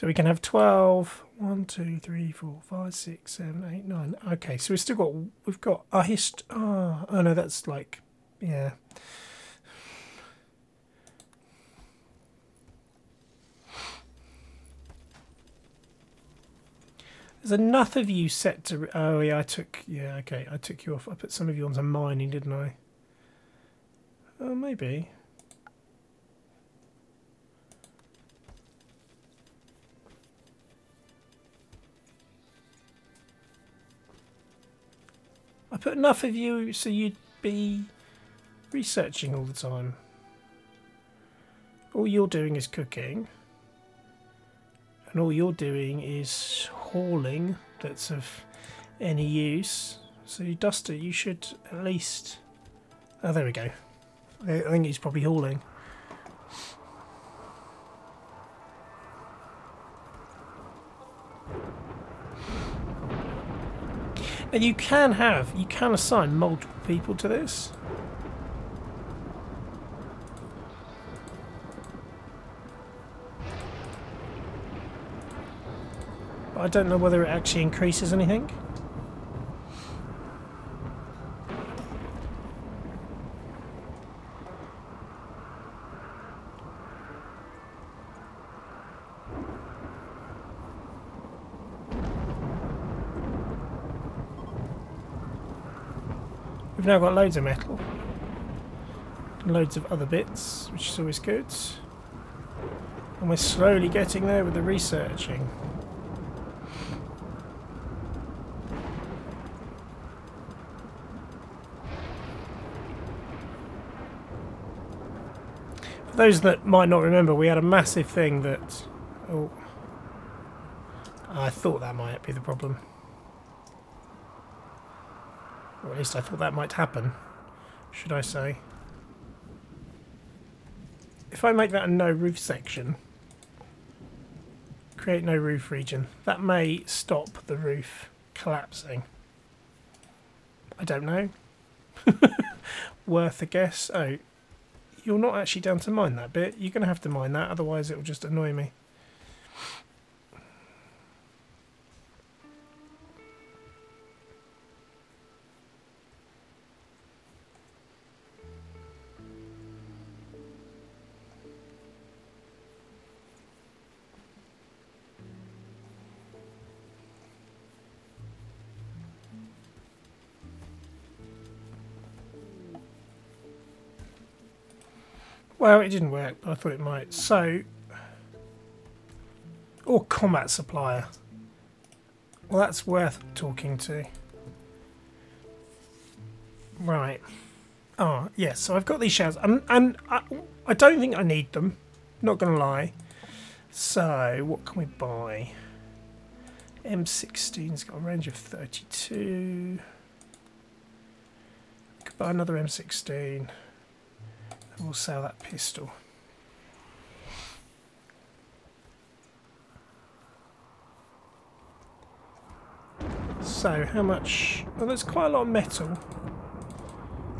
So we can have 12. 1, 2, 3, 4, 5, 6, 7, 8, 9. Okay, so we've still got, we've got our hist. Oh, oh no, that's like, yeah. There's enough of you set to. Oh yeah, I took. Yeah, okay, I took you off. I put some of you onto mining, didn't I? Oh, maybe. Put enough of you so you'd be researching all the time. All you're doing is cooking. And all you're doing is hauling that's of any use. So, Duster, you should at least... Oh, there we go. I think he's probably hauling. And you can have, you can assign multiple people to this. But I don't know whether it actually increases anything. We've now got loads of metal. Loads of other bits, which is always good. And we're slowly getting there with the researching. For those that might not remember, we had a massive thing that... Oh, I thought that might be the problem. Or at least I thought that might happen, should I say. If I make that a no roof section, create no roof region, that may stop the roof collapsing. I don't know. Worth a guess. Oh, you're not actually down to mine that bit. You're going to have to mine that, otherwise it will just annoy me. Well, it didn't work, but I thought it might. So, or combat supplier. Well, that's worth talking to. Right. Oh, yes. So I've got these shells, and, and I, I don't think I need them. Not going to lie. So, what can we buy? M16's got a range of 32. Could buy another M16 we'll sell that pistol. So, how much... Well, there's quite a lot of metal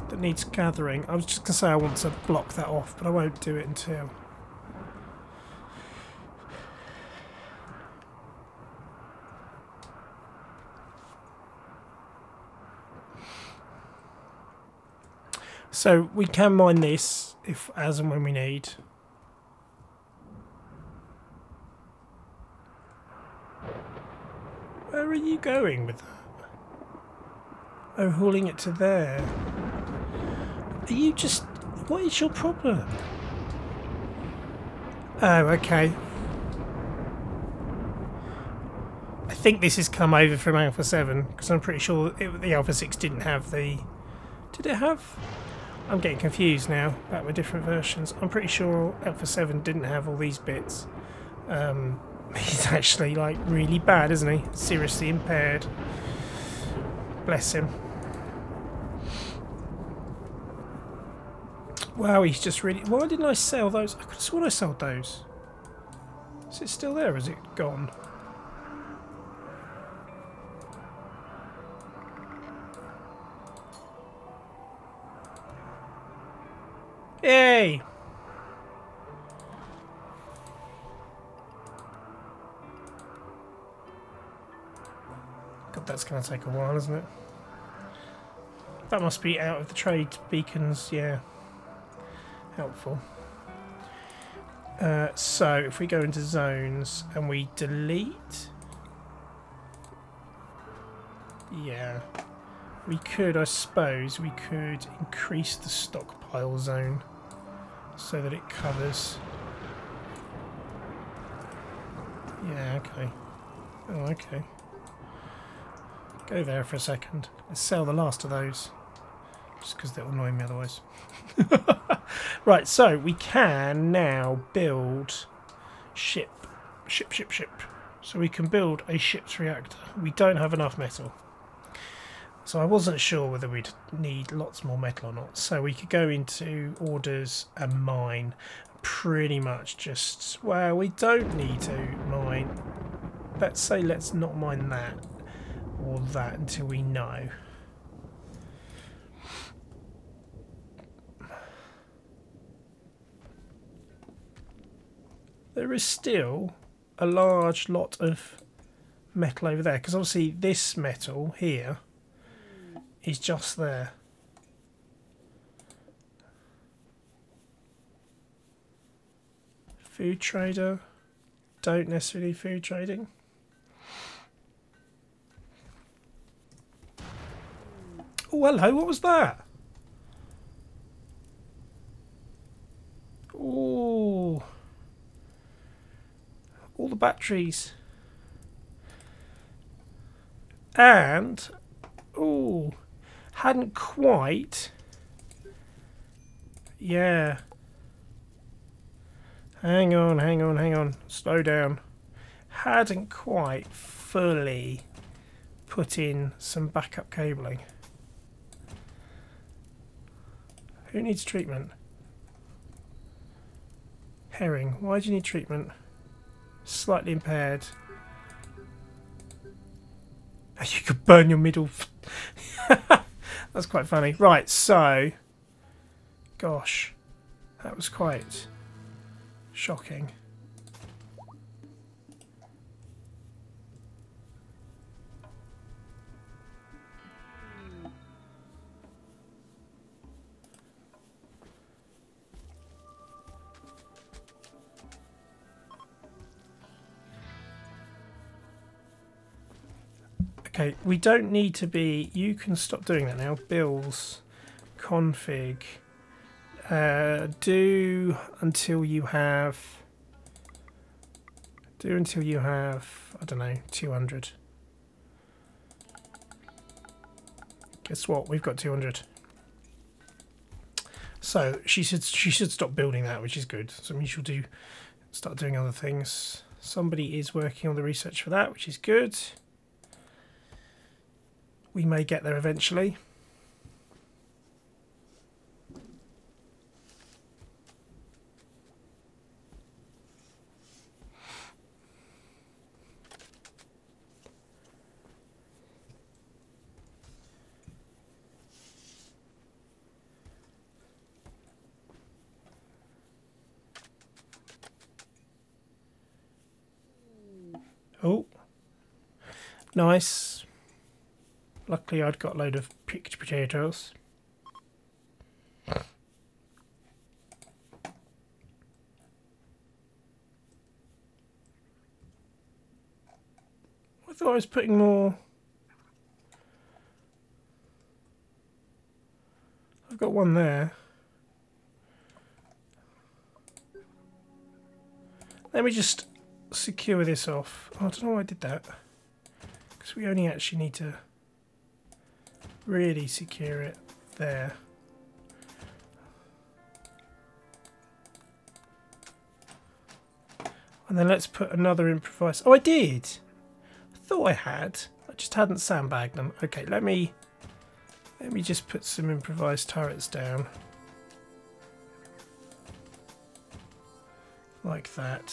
that needs gathering. I was just going to say I want to block that off, but I won't do it until... So we can mine this if as and when we need. Where are you going with that? Oh, hauling it to there. Are you just... What is your problem? Oh, okay. I think this has come over from Alpha 7, because I'm pretty sure it, the Alpha 6 didn't have the... Did it have... I'm getting confused now about the different versions. I'm pretty sure Alpha 7 didn't have all these bits. Um, he's actually like really bad, isn't he? Seriously impaired. Bless him. Wow, he's just really... Why didn't I sell those? I could have sworn I sold those. Is it still there? Is it gone? Hey! God, that's going to take a while, isn't it? That must be out of the trade beacons, yeah. Helpful. Uh, so, if we go into zones and we delete... Yeah. We could, I suppose, we could increase the stockpile zone so that it covers... Yeah, okay. Oh, okay. Go there for a second. Let's sell the last of those. Just because they'll annoy me otherwise. right, so we can now build ship. Ship, ship, ship. So we can build a ship's reactor. We don't have enough metal. So I wasn't sure whether we'd need lots more metal or not. So we could go into orders and mine. Pretty much just, well, we don't need to mine. Let's say let's not mine that or that until we know. there is still a large lot of metal over there because obviously this metal here is just there. Food trader, don't necessarily food trading. Oh, hello, what was that? Oh all the batteries. And, oh, hadn't quite, yeah. Hang on, hang on, hang on, slow down. Hadn't quite fully put in some backup cabling. Who needs treatment? Herring, why do you need treatment? Slightly impaired. You could burn your middle. That's quite funny. Right, so... Gosh. That was quite shocking. Okay, we don't need to be... You can stop doing that now. Bills, config, uh, do until you have... Do until you have, I don't know, 200. Guess what? We've got 200. So she should she should stop building that, which is good. So we she'll do start doing other things. Somebody is working on the research for that, which is good we may get there eventually. Oh, nice. Luckily I'd got a load of picked potatoes. I thought I was putting more... I've got one there. Let me just secure this off. Oh, I don't know why I did that. Because we only actually need to really secure it there. And then let's put another improvised... Oh, I did! I thought I had. I just hadn't sandbagged them. Okay, let me... Let me just put some improvised turrets down. Like that.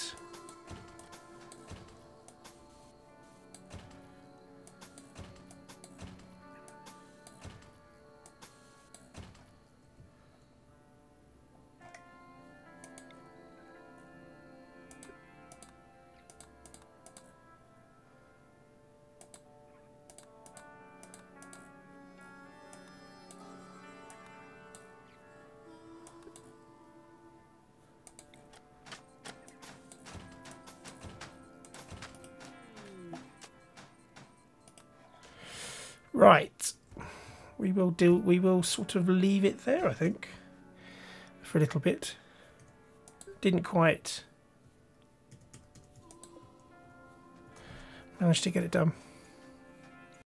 Right. We will do. We will sort of leave it there. I think for a little bit. Didn't quite manage to get it done.